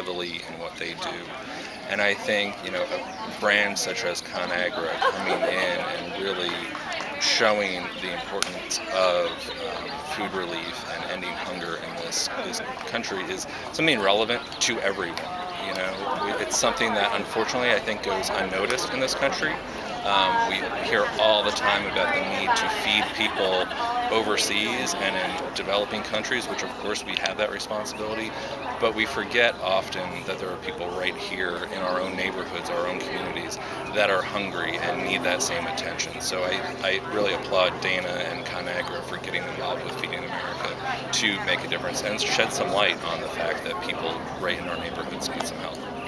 heavily in what they do. And I think, you know, brands such as ConAgra coming in and really showing the importance of um, food relief and ending hunger in this, this country is something relevant to everyone. You know, it's something that unfortunately I think goes unnoticed in this country. Um, we hear all the time about the need to feed people overseas and in developing countries, which of course we have that responsibility, but we forget often that there are people right here in our own neighborhoods, our own communities, that are hungry and need that same attention. So I, I really applaud Dana and ConAgra for getting involved with America to make a difference and shed some light on the fact that people right in our neighborhoods need some help.